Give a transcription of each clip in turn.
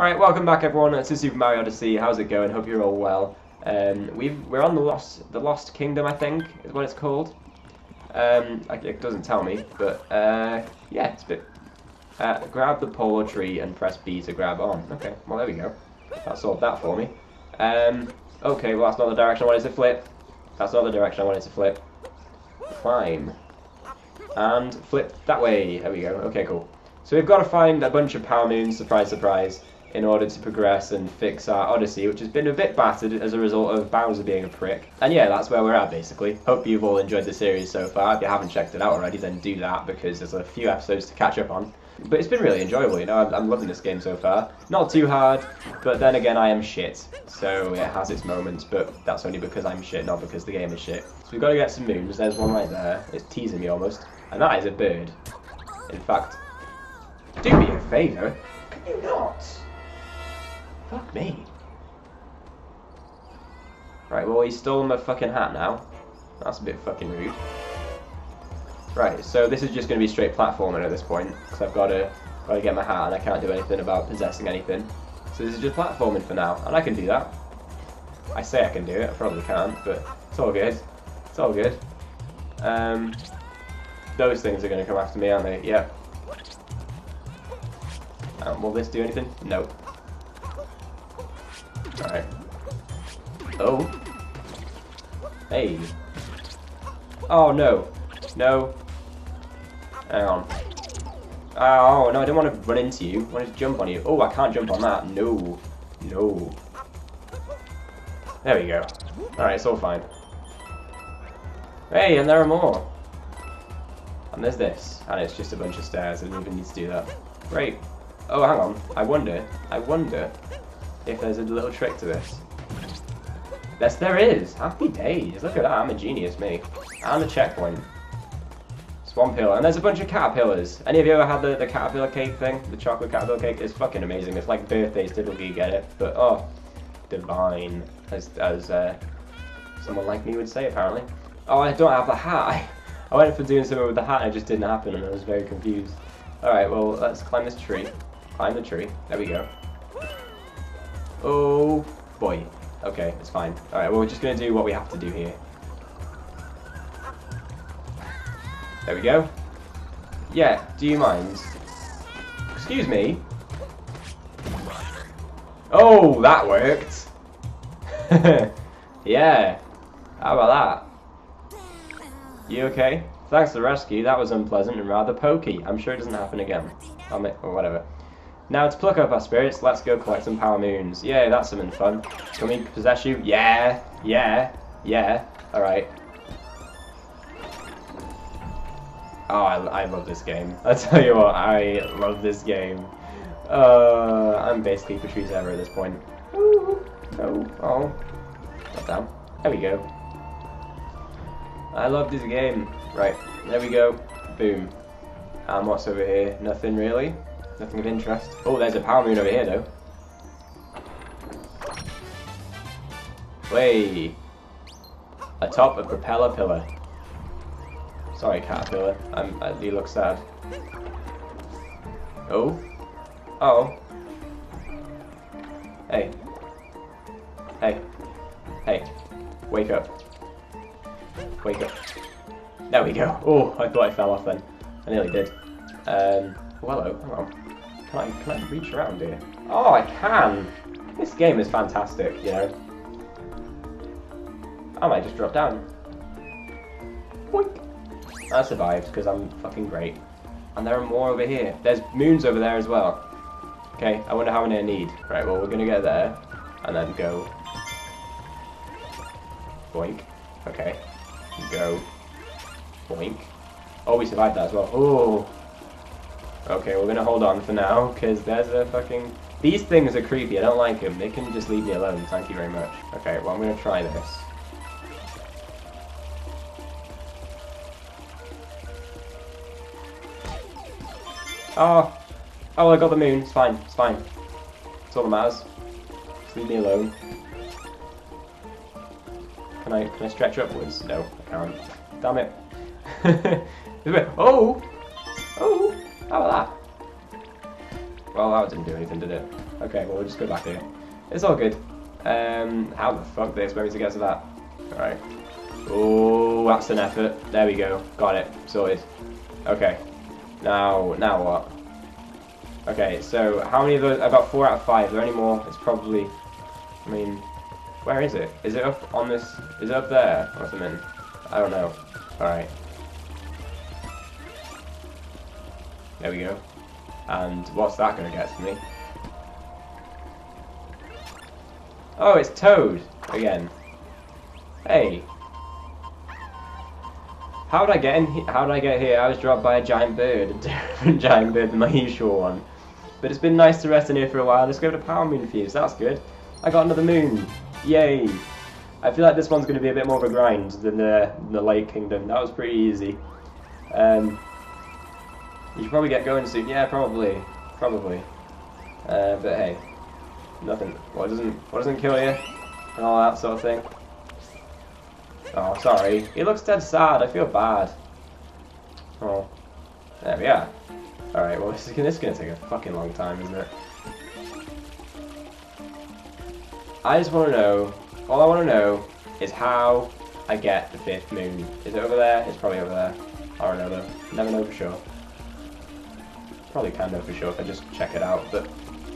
Alright, welcome back everyone. Is Super Mario Odyssey. How's it going? Hope you're all well. Um, we've we're on the lost the Lost Kingdom, I think, is what it's called. Um, it doesn't tell me, but uh, yeah, it's a bit. Uh, grab the polo tree and press B to grab on. Okay, well there we go. That solved that for me. Um, okay, well that's not the direction I wanted to flip. That's not the direction I wanted to flip. Climb. And flip that way. There we go. Okay, cool. So we've got to find a bunch of power moons, surprise, surprise, in order to progress and fix our Odyssey, which has been a bit battered as a result of Bowser being a prick. And yeah, that's where we're at, basically. Hope you've all enjoyed the series so far. If you haven't checked it out already, then do that, because there's a few episodes to catch up on. But it's been really enjoyable, you know, I'm, I'm loving this game so far. Not too hard, but then again, I am shit. So it has its moments, but that's only because I'm shit, not because the game is shit. So we've got to get some moons. There's one right there. It's teasing me almost. And that is a bird. In fact, do me a favour. Can you not? Fuck me. Right, well, he's stolen my fucking hat now. That's a bit fucking rude. Right, so this is just going to be straight platforming at this point, because I've got to, got to get my hat and I can't do anything about possessing anything. So this is just platforming for now, and I can do that. I say I can do it, I probably can't, but it's all good. It's all good. Um, those things are going to come after me, aren't they? Yep. Um, will this do anything? No. Alright. Oh. Hey. Oh, no. No. Hang on. Ah, oh, no, I don't want to run into you. I want to jump on you. Oh, I can't jump on that. No. No. There we go. Alright, it's all fine. Hey, and there are more. And there's this. And it's just a bunch of stairs. I didn't even need to do that. Great. Oh, hang on. I wonder. I wonder if there's a little trick to this. Yes, there is. Happy days. Look at that. I'm a genius, me. And a checkpoint. Swamp Hill. And there's a bunch of caterpillars. Any of you ever had the, the caterpillar cake thing? The chocolate caterpillar cake? It's fucking amazing. It's like birthdays typically you get it. But, oh, divine. As, as uh, someone like me would say, apparently. Oh, I don't have the hat. I, I went for doing something with the hat and it just didn't happen and I was very confused. Alright, well, let's climb this tree. Climb the tree. There we go. Oh, boy. Okay, it's fine. Alright, well, we're just going to do what we have to do here. There we go. Yeah, do you mind? Excuse me? Oh, that worked. yeah. How about that? You okay? Thanks for the rescue. That was unpleasant and rather pokey. I'm sure it doesn't happen again. I'll make, or whatever. Now, to pluck up our spirits, let's go collect some power moons. Yeah, that's something fun. Can we possess you? Yeah, yeah, yeah. Alright. Oh, I, I love this game. I tell you what, I love this game. Uh, I'm basically Patrice Evra at this point. No, oh. Not down. There we go. I love this game. Right, there we go. Boom. And what's over here? Nothing really. Nothing of interest. Oh, there's a power moon over here, though. Way. Atop a propeller pillar. Sorry, caterpillar. I'm. Uh, you look sad. Oh. Oh. Hey. Hey. Hey. Wake up. Wake up. There we go. Oh, I thought I fell off then. I nearly did. Um. Oh, hello. Hang on. Can I, can I reach around here? Oh, I can! This game is fantastic, you know. I might just drop down. Boink! I survived, because I'm fucking great. And there are more over here. There's moons over there as well. Okay, I wonder how many I need. Right, well, we're gonna get there, and then go. Boink. Okay. Go. Boink. Oh, we survived that as well. Oh! Okay, we're gonna hold on for now, because there's a fucking... These things are creepy, I don't like them. They can just leave me alone, thank you very much. Okay, well I'm gonna try this. Oh! Oh, I got the moon, it's fine, it's fine. It's all that matters. Just leave me alone. Can I, can I stretch upwards? No, I can't. Damn it. oh! Well, that didn't do anything, did it? Okay, well, we'll just go back here. It's all good. Um, how the fuck did they expect me to get to that? Alright. Oh, that's an effort. There we go. Got it. Sorted. Okay. Now, now what? Okay, so how many of those? I've got four out of five. Are there any more? It's probably. I mean, where is it? Is it up on this? Is it up there or something? I don't know. All right. There we go. And what's that gonna get to me? Oh, it's Toad again. Hey. How did I get in? How did I get here? I was dropped by a giant bird, a different giant bird than my usual one. But it's been nice to rest in here for a while. Let's go to Power Moon Fuse. That's good. I got another moon. Yay! I feel like this one's going to be a bit more of a grind than the, the Lake Kingdom. That was pretty easy. Um, you should probably get going soon. Yeah, probably, probably. Uh, but hey, nothing. What doesn't what doesn't kill you, and all that sort of thing. Oh, sorry. He looks dead sad. I feel bad. Oh, there we are. All right. Well, this is, this is gonna take a fucking long time, isn't it? I just want to know. All I want to know is how I get the fifth moon. Is it over there? It's probably over there. I don't know though. Never know for sure. Probably can know for sure if I just check it out, but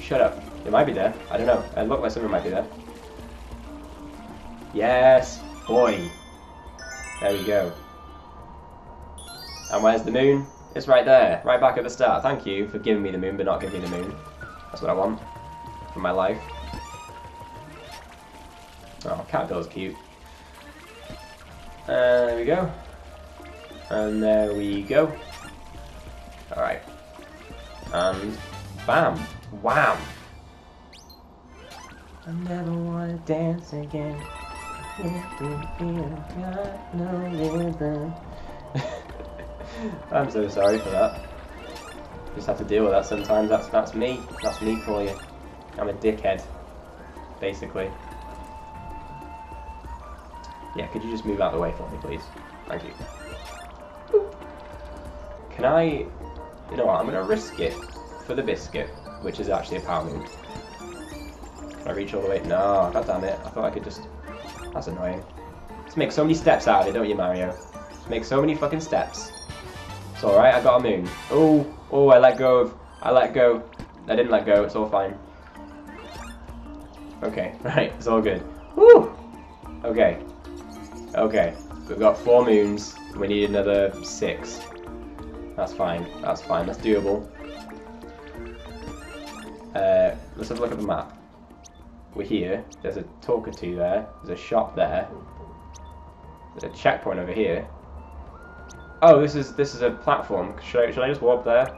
shut up. It might be there. I don't know. It looked like something might be there. Yes, boy. There we go. And where's the moon? It's right there, right back at the start. Thank you for giving me the moon, but not giving me the moon. That's what I want for my life. Oh, Caterpillar's cute. Uh, there we go. And there we go. Alright. And bam. Wham. I never wanna dance again. I'm so sorry for that. Just have to deal with that sometimes. That's that's me. That's me for you. I'm a dickhead, basically. Yeah, could you just move out of the way for me, please? Thank you. Can I... You know what, I'm to risk it for the biscuit, which is actually a power moon. Can I reach all the way? No, god damn it. I thought I could just... That's annoying. Just make so many steps out of it, don't you, Mario? Just make so many fucking steps. It's alright, I got a moon. Oh, oh, I let go of... I let go. I didn't let go, it's all fine. Okay, right, it's all good. Woo! Okay, Okay, we've got four moons. We need another six. That's fine. That's fine. That's doable. Uh, let's have a look at the map. We're here. There's a Talkatoo there. There's a shop there. There's a checkpoint over here. Oh, this is this is a platform. Should I, should I just walk there?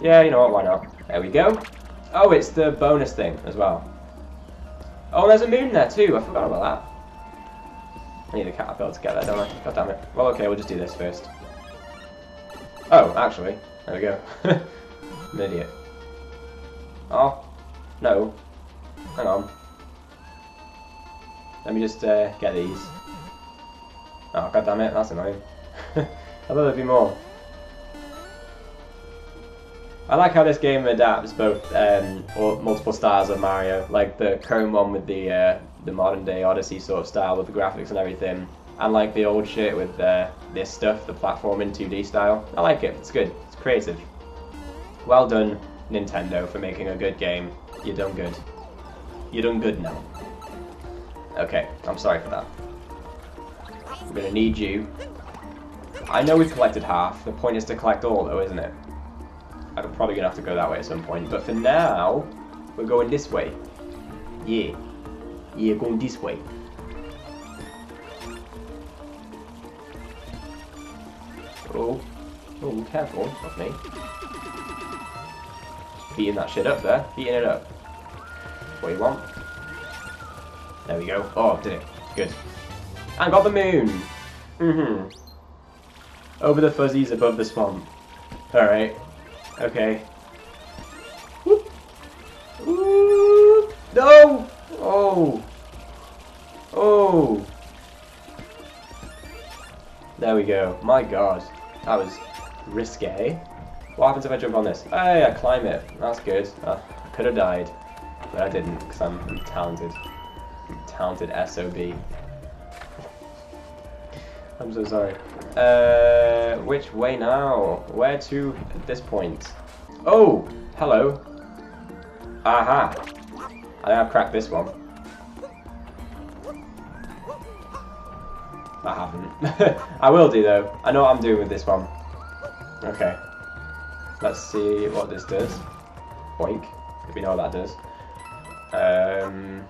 Yeah, you know what? Why not? There we go. Oh, it's the bonus thing as well. Oh, there's a moon there too. I forgot about that. I need a caterpillar to get there, don't I? God damn it. Well, okay, we'll just do this first. Oh, actually. There we go. an idiot. Oh. No. Hang on. Let me just uh, get these. Oh, god damn it, that's annoying. I thought there'd be more. I like how this game adapts both um, or multiple styles of Mario, like the current one with the uh, the modern day Odyssey sort of style with the graphics and everything, and like the old shit with uh, this stuff, the platform in 2D style. I like it. It's good. It's creative. Well done, Nintendo, for making a good game. You done good. You done good now. Okay, I'm sorry for that. I'm gonna need you. I know we've collected half. The point is to collect all, though, isn't it? I'm probably gonna have to go that way at some point. But for now, we're going this way. Yeah. Yeah, going this way. Oh. Oh, careful of me. Beating that shit up there. Beating it up. What you want. There we go. Oh, did it. Good. I got the moon! Mm-hmm. Over the fuzzies above the swamp. Alright. Okay. Whoop. No! Oh! Oh! There we go. My god. That was risque. What happens if I jump on this? Hey, I climb it. That's good. Uh, I could have died, but I didn't because I'm, I'm talented. I'm talented SOB. I'm so sorry. Uh, which way now? Where to at this point? Oh, hello. Aha. I think I've cracked this one. I haven't. I will do though. I know what I'm doing with this one. Okay. Let's see what this does. Boink. If we know what that does. Um.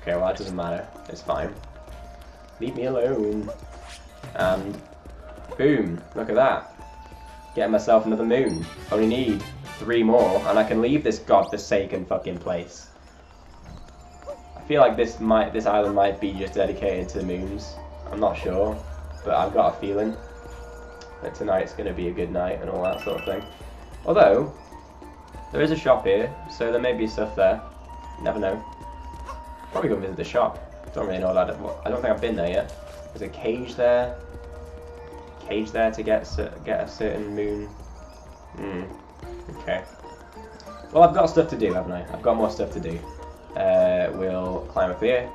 Okay, well that doesn't matter. It's fine. Leave me alone. And boom, look at that. Getting myself another moon. Only need three more and I can leave this godforsaken fucking place. Feel like this might this island might be just dedicated to the moons. I'm not sure, but I've got a feeling that tonight's gonna be a good night and all that sort of thing. Although, there is a shop here, so there may be stuff there. never know. Probably go visit the shop. Don't really know that. I don't think I've been there yet. There's a cage there. Cage there to get get a certain moon. Hmm. Okay. Well, I've got stuff to do, haven't I? I've got more stuff to do. Uh, we'll climb up here.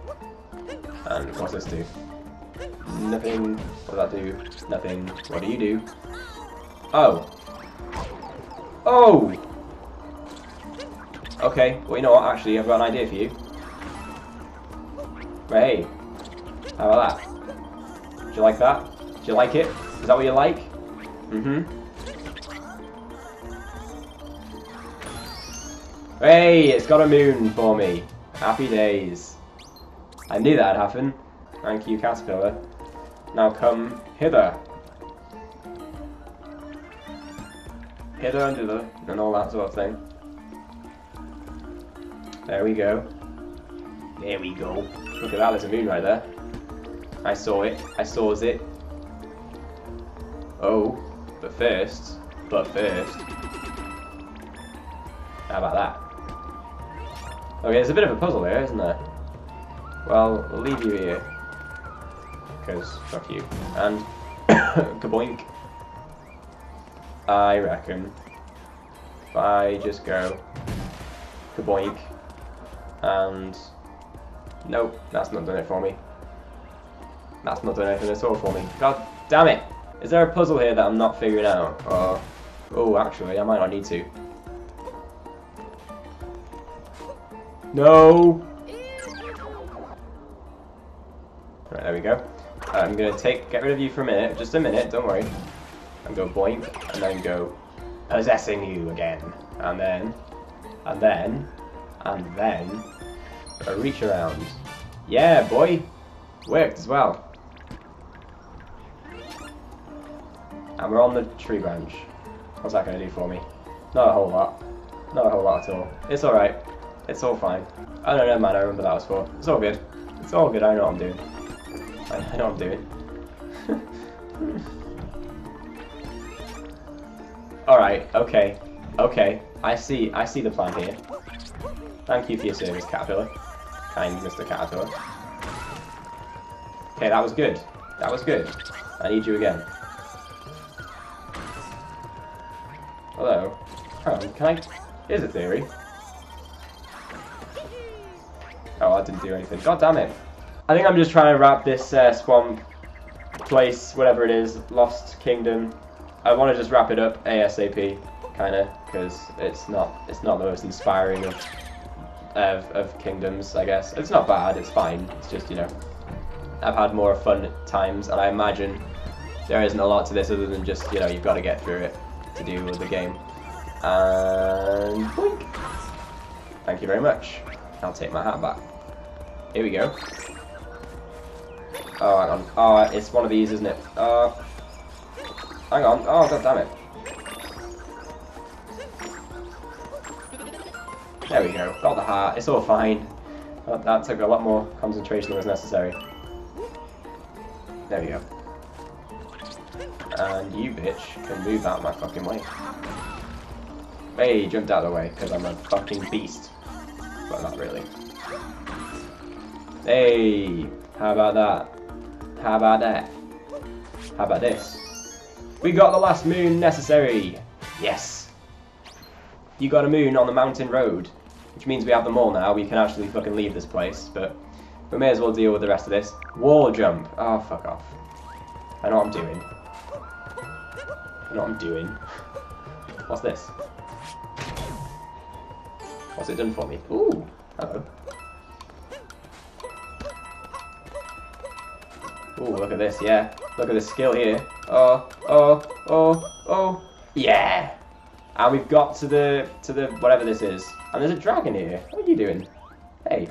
And what's this do? Nothing. What does that do? Nothing. What do you do? Oh. Oh! Okay, well you know what, actually I've got an idea for you. Hey, how about that? Do you like that? Do you like it? Is that what you like? Mm-hmm. Hey, it's got a moon for me. Happy days. I knew that'd happen. Thank you, Caterpillar. Now come hither. Hither and thither, and all that sort of thing. There we go. There we go. Look at that, there's a moon right there. I saw it. I saw it. Oh, but first, but first. How about that? Okay, there's a bit of a puzzle here, isn't there? Well, we'll leave you here. Because, fuck you. And, kaboink. I reckon. If I just go, kaboink, and Nope, that's not doing it for me. That's not doing anything at all for me. God damn it! Is there a puzzle here that I'm not figuring out? Or... Oh, actually, I might not need to. No! Right, there we go. I'm gonna take, get rid of you for a minute, just a minute, don't worry. And go boink, and then go possessing you again. And then, and then, and then, reach around. Yeah, boy! Worked as well. And we're on the tree branch. What's that to do for me? Not a whole lot. Not a whole lot at all. It's alright. It's all fine. I don't know, man. I remember that was for. It's all good. It's all good. I know what I'm doing. I, know what I'm doing. alright. Okay. Okay. I see. I see the plan here. Thank you for your service, Caterpillar kind Mr. Caterpillar. Okay, that was good. That was good. I need you again. Hello. Um, can I... Here's a theory. Oh, I didn't do anything. God damn it. I think I'm just trying to wrap this uh, swamp place, whatever it is, Lost Kingdom. I want to just wrap it up ASAP, kind of, because it's not it's not the most inspiring of of, of Kingdoms, I guess. It's not bad, it's fine. It's just, you know, I've had more fun times, and I imagine there isn't a lot to this other than just, you know, you've got to get through it to do with the game. And boink. Thank you very much. I'll take my hat back. Here we go. Oh, hang on. Oh, it's one of these, isn't it? Uh, hang on. Oh, god damn it. There we go. Got the heart. It's all fine. That, that took a lot more concentration than was necessary. There we go. And you bitch can move out my fucking way. Hey, jumped out of the way because I'm a fucking beast. But not really. Hey, how about that? How about that? How about this? We got the last moon necessary. Yes. You got a moon on the mountain road, which means we have them all now. We can actually fucking leave this place, but we may as well deal with the rest of this. Wall jump. Oh, fuck off. I know what I'm doing. I know what I'm doing. What's this? What's it done for me? Ooh, hello. Ooh, look at this, yeah. Look at the skill here. Oh, oh, oh, oh, yeah! And we've got to the, to the, whatever this is. And there's a dragon here. What are you doing? Hey.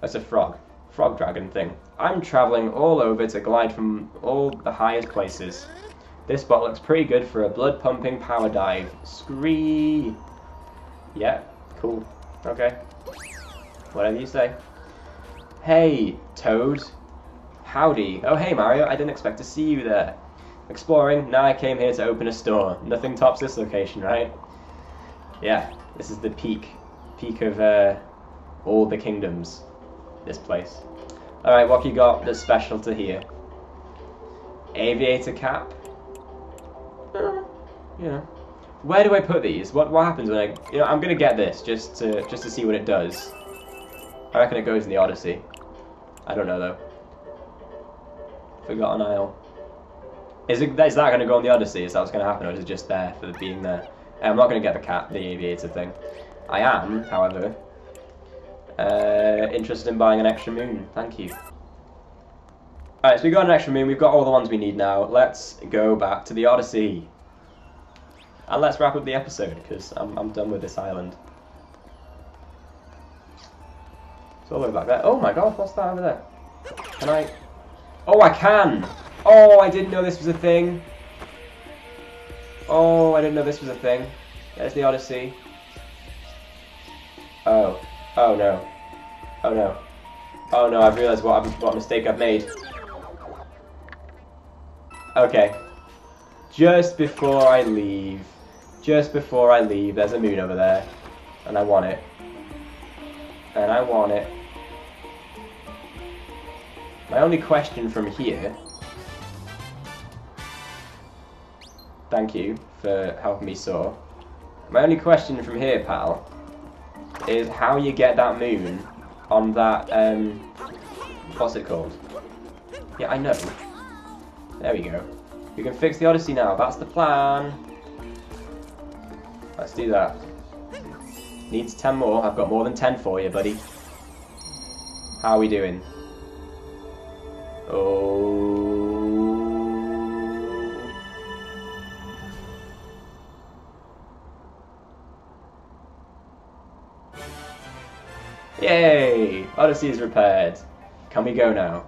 That's a frog. Frog dragon thing. I'm travelling all over to glide from all the highest places. This spot looks pretty good for a blood pumping power dive. Scree. Yeah, cool. Okay. Whatever you say. Hey, Toad. Howdy. Oh, hey, Mario. I didn't expect to see you there. Exploring. Now I came here to open a store. Nothing tops this location, right? Yeah, this is the peak. Peak of uh, all the kingdoms. This place. Alright, what you got that's special to here? Aviator cap. You. Where do I put these? What what happens when I you know I'm gonna get this just to just to see what it does. I reckon it goes in the Odyssey. I don't know though. Forgotten Isle. Is it is that gonna go on the Odyssey? Is that what's gonna happen, or is it just there for being there? I'm not gonna get the cat, the aviator thing. I am, however, uh, interested in buying an extra moon. Thank you. Alright, so we've got an extra moon. We've got all the ones we need now. Let's go back to the Odyssey. And let's wrap up the episode, because I'm, I'm done with this island. It's all the way back there. Oh my god, what's that over there? Can I... Oh, I can! Oh, I didn't know this was a thing. Oh, I didn't know this was a thing. There's the Odyssey. Oh. Oh no. Oh no. Oh no, I've realized what, what mistake I've made. Okay. Just before I leave, just before I leave, there's a moon over there. And I want it. And I want it. My only question from here... Thank you for helping me soar. My only question from here, pal, is how you get that moon on that, um, what's it called? Yeah, I know. There we go. We can fix the Odyssey now, that's the plan. Let's do that. Needs 10 more, I've got more than 10 for you, buddy. How are we doing? Oh... Yay! Odyssey is repaired. Can we go now?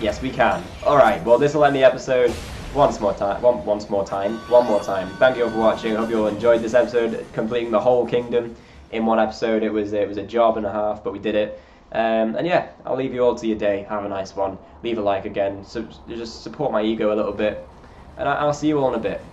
Yes, we can. Alright, well this will end the episode once more time. One, once more time. One more time. Thank you all for watching. I hope you all enjoyed this episode, completing the whole kingdom in one episode. It was it was a job and a half, but we did it. Um, and yeah, I'll leave you all to your day. Have a nice one. Leave a like again. So just support my ego a little bit. And I, I'll see you all in a bit.